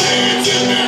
If you